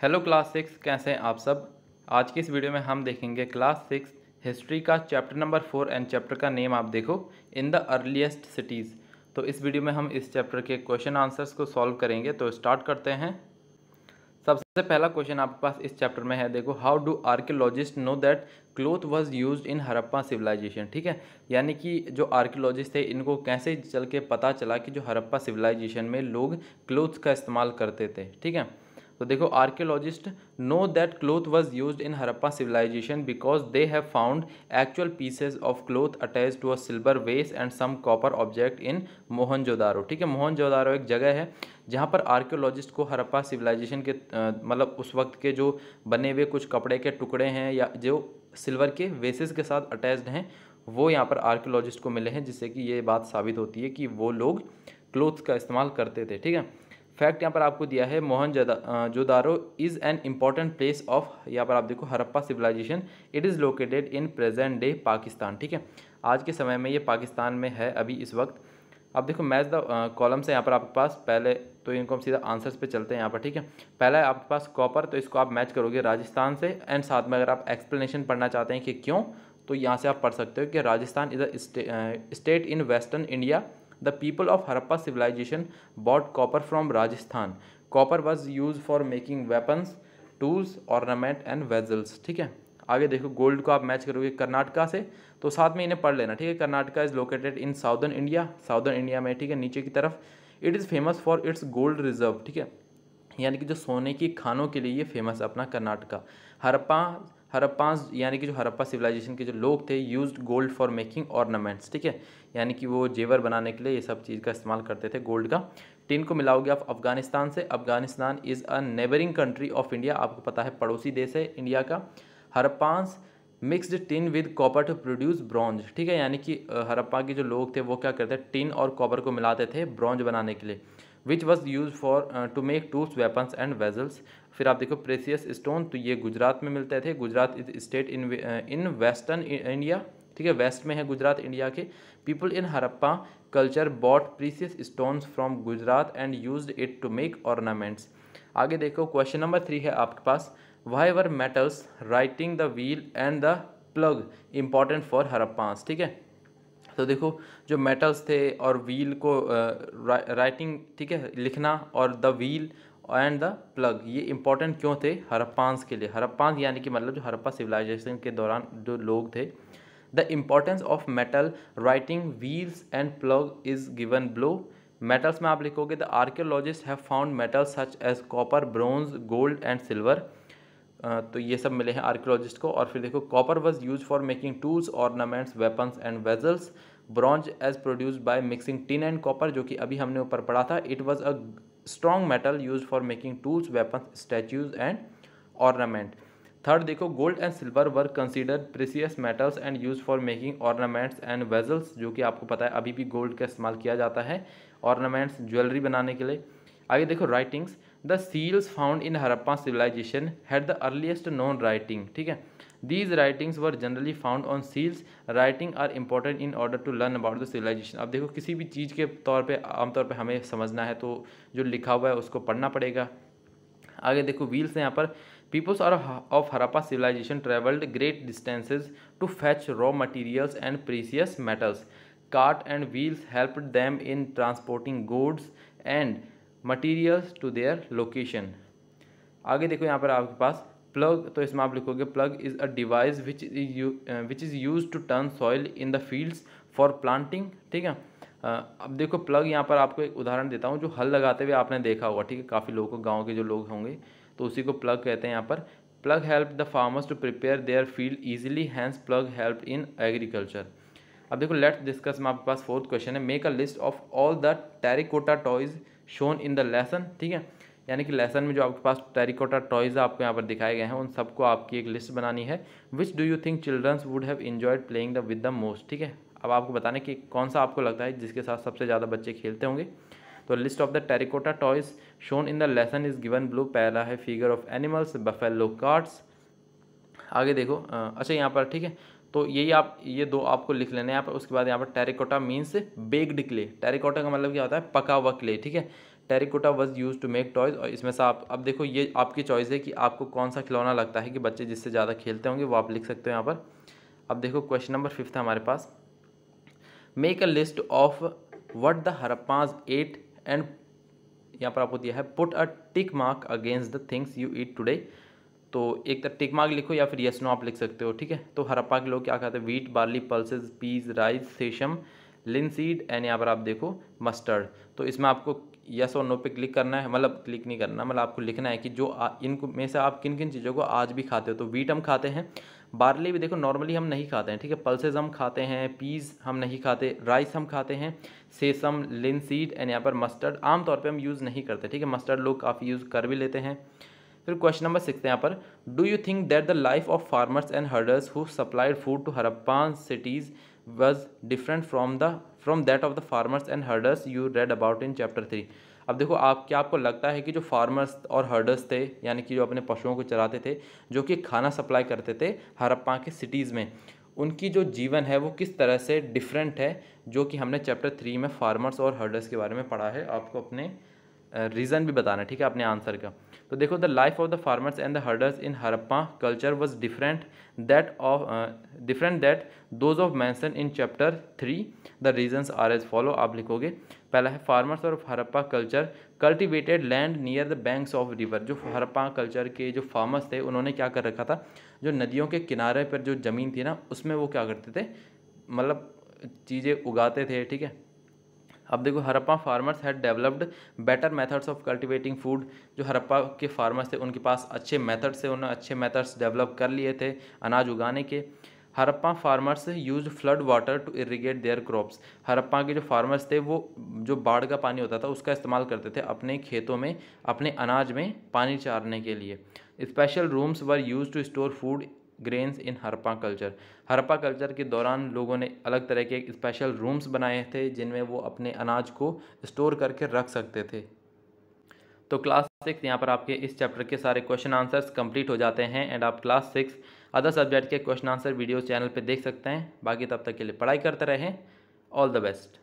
Hello class six कैसे हैं आप सब? आज की इस वीडियो में हम देखेंगे क्लास सिक्स हिस्ट्री का chapter number four and chapter का नेम आप देखो इन द अर्लीस्ट सिटीज़ तो इस वीडियो में हम इस चैप्टर के क्वेश्चन आंसर्स को सॉल्व करेंगे तो स्टार्ट करते हैं। सबसे पहला क्वेश्चन आपके पास इस चैप्टर में है, देखो how do archaeologist know that cloth was use in Harappa civilization ठीक है? यानी कि जो आर्कियोलॉजिस्ट थे, इनको कैसे चल के पता चला कि जो हरप्पा सिविलाइजेशन में लोग क्लोथ्स का इस्तेमाल करते थे? ठीक है? तो देखो archaeologist know that cloth was use in Harappa civilization because they have found actual pieces of cloth attach to a silver vase and some copper object in Mohenjodaro ठीक है मोहनजोदारो एक जगह है जहाँ पर आर्कियोलॉजिस्ट को हरप्पा सिविलाइजेशन के मतलब उस वक्त के जो बने हुए कुछ कपड़े के टुकड़े हैं या जो सिल्वर के वेसेस के साथ अटैच्ड हैं, वो यहाँ पर आर्कियोलॉजिस्ट को मिले हैं, जिससे कि ये बात साबित होती है कि वो लोग क्लोथ्स का इस्तेमाल करते थे। ठीक है फैक्ट यहाँ पर आपको दिया है, Mohenjo Daro is an important place of यहाँ पर आप देखो, Harappa civilization it is located in present day Pakistan, ठीक है? आज के समय में ये पाकिस्तान में है अभी इस वक्त। अब देखो मैच द कॉलम से यहाँ पर आपके पास। पहले तो इनको हम सीधा आंसर्स पे चलते हैं यहाँ पर, ठीक है? पहला है आपके पास कॉपर तो इसको आप मैच करोगे राजस्थान से। एंड साथ में अगर आप एक्सप्लेनेशन पढ़ना चाहते हैं कि क्यों तो यहाँ से आप पढ़ सकते हो कि Rajasthan is a state in western India The people of Harappa civilization bought copper from Rajasthan. Copper was used for making weapons, tools, ornament and vessels. ठीक है? आगे देखो गोल्ड को आप मैच करोगे कर्नाटका से तो साथ में इन्हें पढ़ लेना ठीक है? Karnataka is located in southern India southern India में ठीक है? नीचे की तरफ़। It is famous for its gold reserve ठीक है? यानी कि जो सोने की खानों के लिए ये फ़ेमस है अपना कर्नाटका। हरप्पा हरप्पाज यानी कि जो हरप्पा सिविलाइजेशन के जो लोग थे used gold for making ornaments ठीक है? यानी कि वो जेवर बनाने के लिए ये सब चीज़ का इस्तेमाल करते थे गोल्ड का। टिन को मिलाओगे आप अफ़गानिस्तान से, Afghanistan is a neighbouring country of India आपको पता है पड़ोसी देश है इंडिया का। Harappans mixed tin with copper to produce bronze ठीक है? यानी कि हरप्पा के जो लोग थे, वो क्या करते थे? टिन और कॉपर को मिलाते थे ब्रॉन्ज बनाने के लिए which was use for to make tools weapons and vessels फिर आप देखो प्रेसियस स्टोन तो ये गुजरात में मिलते थे। Gujarat is state in in western India, ठीक है? वेस्ट में है गुजरात, इंडिया के। People in Harappa culture bought precious stones from Gujarat and use it to make ornaments आगे देखो क्वेश्चन नंबर थ्री है आपके पास। Why were metals writing the wheel and the plough important for Harappas ठीक है? तो देखो, जो मेटल्स थे और व्हील को राइटिंग ठीक है? लिखना और the wheel and the plough ये इंपॉर्टेंट क्यों थे? हरप्पांस के लिए। हरप्पांस यानी कि मतलब जो हरप्पा सिविलाइजेशन के दौरान जो लोग थे। The importance of metal writing wheels and plough is given below metals में आप लिखोगे the archaeologist have found metals such as copper bronze gold and silver तो ये सब मिले हैं आर्कियोलॉजिस्ट को। और फिर देखो copper was use for making tools ornaments weapons and vessels bronze as produced by mixing tin and copper जो कि अभी हमने ऊपर पढ़ा था। It was a strong metal use for making tools weapons statues and ornament third देखो gold and silver were consider precious metals and use for making ornaments and vessels जो कि आपको पता है, अभी भी गोल्ड का इस्तेमाल किया जाता है ऑर्नामेंट्स ज्वेलरी बनाने के लिए। आगे देखो writings the seals found in Harappa civilization had the earliest known writing ठीक है? These writings were generally found on seals writing are important in order to learn about the civilization अब देखो, किसी भी चीज़ के तौर पे, आमतौर पे हमें समझना है तो जो लिखा हुआ है, उसको पढ़ना पड़ेगा। आगे देखो व्हील्स हैं यहाँ पर। Peoples are of Harappa civilization travelled great distances to fetch raw materials and precious metals cart and wheels help them in transporting goods and materials to their location आगे देखो यहाँ पर आपके पास। प्लग तो इसमें आप लिखोगे plough is a device which which is use to turn soil in the fields for planting ठीक है? Uh, अब देखो प्लग यहाँ पर आपको एक उदाहरण देता हूँ जो हल लगाते हुए आपने देखा होगा ठीक है? काफ़ी लोगों को गाँव के जो लोग होंगे तो उसी को प्लग कहते हैं यहाँ पर। Plough help the farmers to prepare their field easily hence plough help in agriculture अब देखो लेट्स डिस्कस में आपके पास फोर्थ क्वेश्चन है। Make a list of all the terracotta toys shown in the lesson ठीक है? यानी कि लेसन में जो आपके पास टेरिकोटा टॉयज़ आपको यहाँ पर दिखाए गए हैं, उन सबको आपकी एक लिस्ट बनानी है। Which do you think childrens would have enjoyed playing the with the most ठीक है? अब आपको बताने कि कौन सा आपको लगता है जिसके साथ सबसे ज़्यादा बच्चे खेलते होंगे। तो list of the terracotta toys shown in the lesson is given below पहला है figure of animals buffalo carts आगे देखो अच्छा यहाँ पर ठीक है। तो यही आप, ये दो आपको लिख लेने यहाँ पर उसके बाद यहाँ पर terracotta means baked clay terracotta का मतलब क्या होता है? पका हुआ क्ले ठीक है? Terracotta was use to make toys और इसमें से आप, अब देखो ये आपकी चॉइस है कि आपको कौन सा खिलौना लगता है कि बच्चे जिससे ज़्यादा खेलते होंगे वो आप लिख सकते हो यहाँ पर। अब देखो क्वेश्चन नंबर फिफ्थ है हमारे पास। Make a list of what the Harappas ate and यहाँ पर आपको दिया है put a tick mark against the things you eat today तो एक तरह टिक मार्क लिखो या फिर यस नो आप लिख सकते हो, ठीक है? तो हरप्पा के लोग क्या खाते हैं? Wheat barley pulses peas rice sesame linseed and यहाँ पर आप देखो मस्टर्ड तो इसमें आपको यस और नो पे क्लिक करना है मतलब क्लिक नहीं करना मतलब आपको लिखना है कि जो इनको, में से आप किन किन चीज़ों को आज भी खाते हो तो वीट हम खाते हैं बार्ली भी देखो नॉर्मली हम नहीं खाते हैं, ठीक है पल्सेज हम खाते हैं पीज़ हम नहीं खाते राइस हम खाते हैं सेसम लिनसीड एंड यहाँ पर मस्टर्ड आमतौर पर हम यूज़ नहीं करते, ठीक है मस्टर्ड लोग काफ़ी यूज़ कर भी लेते हैं। फिर क्वेश्चन नंबर सिक्स यहाँ पर do you think that the life of farmers and herders who supplied food to Harappan cities was different from the from that of the farmers and herders you read about in chapter three अब देखो, आप, क्या आपको लगता है कि जो farmers और हर्डर्स थे, यानी कि जो अपने पशुओं को चलाते थे, जो कि खाना सप्लाई करते थे हरप्पा के सिटीज़ में, उनकी जो जीवन है वो किस तरह से डिफरेंट है, जो कि हमने चैप्टर थ्री में फार्मर्स और हर्डर्स के बारे में पढ़ा है, आपको अपने रीज़न भी बताना ठीक है, अपने आंसर का। तो देखो the life of the farmers and the herders in Harappa culture was different that of different that those of mentioned in chapter three the reasons are as follow आप लिखोगे। पहला है फार्मर्स और Harappa culture cultivated land near the banks of river जो Harappa culture के जो farmers थे, उन्होंने क्या कर रखा था? जो नदियों के किनारे पर जो ज़मीन थी ना, उसमें वो क्या करते थे? मतलब चीज़ें उगाते थे, ठीक है? अब देखो Harappa farmers had developed better methods of cultivating food जो हरप्पा के फार्मर्स थे, उनके पास अच्छे मेथड्स थे, उन्होंने अच्छे मेथड्स डेवलप कर लिए थे अनाज उगाने के। Harappa farmers use flood water to irrigate their crops Harappa के जो फार्मर्स थे, वो जो बाढ़ का पानी होता था, उसका इस्तेमाल करते थे अपने खेतों में, अपने अनाज में पानी चारने के लिए। Special rooms were use to store food grains in Harappa culture Harappa culture के दौरान लोगों ने अलग तरह के स्पेशल रूम्स बनाए थे, जिनमें वो अपने अनाज को स्टोर करके रख सकते थे। तो क्लास सिक्स यहाँ पर आपके इस चैप्टर के सारे क्वेश्चन आंसर्स कंप्लीट हो जाते हैं एंड आप क्लास सिक्स अदर सब्जेक्ट के क्वेश्चन आंसर वीडियो चैनल पे देख सकते हैं। बाकी तब तक के लिए पढ़ाई करते रहें। All the best